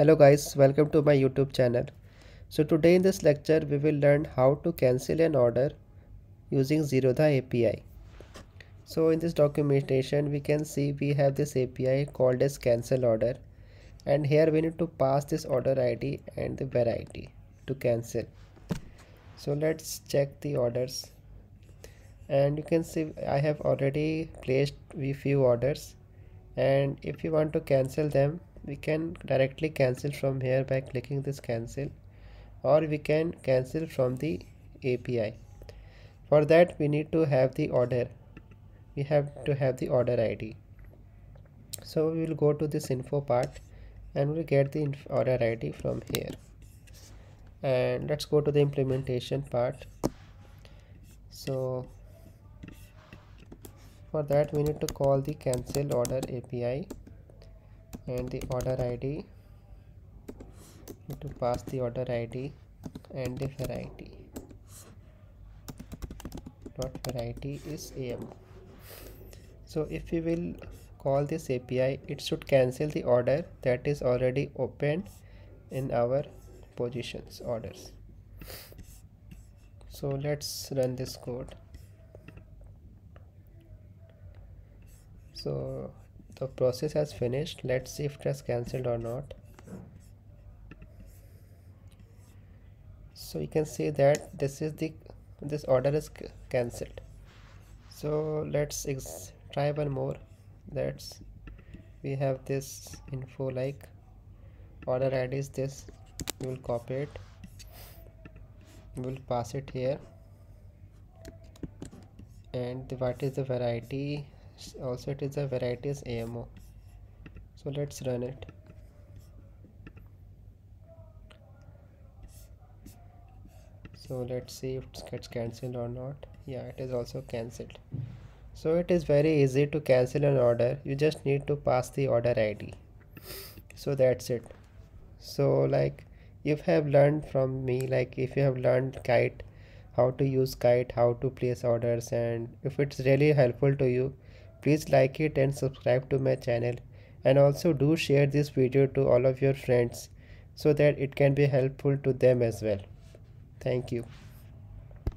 hello guys welcome to my youtube channel. So today in this lecture we will learn how to cancel an order using zerodha api so in this documentation we can see we have this api called as cancel order. And here we need to pass this order id and the variety to cancel. So let's check the orders. And you can see i have already placed a few orders. And if you want to cancel them we can directly cancel from here by clicking this cancel or we can cancel from the API for that we need to have the order. We have to have the order ID so we will go to this info part and we'll get the order ID from here. And let's go to the implementation part. So for that we need to call the cancel order API and the order id to pass the order id and the variety dot variety is am so if we will call this api it should cancel the order that is already opened in our positions orders. So let's run this code. So the process has finished. Let's see if it has cancelled or not. So you can see that this is the this order is cancelled. So let's try one more. Let's we have this info like order id is this. We will copy it. We will pass it here. And what is the variety also it is a varieties AMO so let's run it. So let's see if it gets cancelled or not. Yeah it is also cancelled. So it is very easy to cancel an order. You just need to pass the order id so that's it. So like if you have learned from me like if you have learned kite how to use kite how to place orders and if it's really helpful to you please like it and subscribe to my channel. And also do share this video to all of your friends so that it can be helpful to them as well. Thank you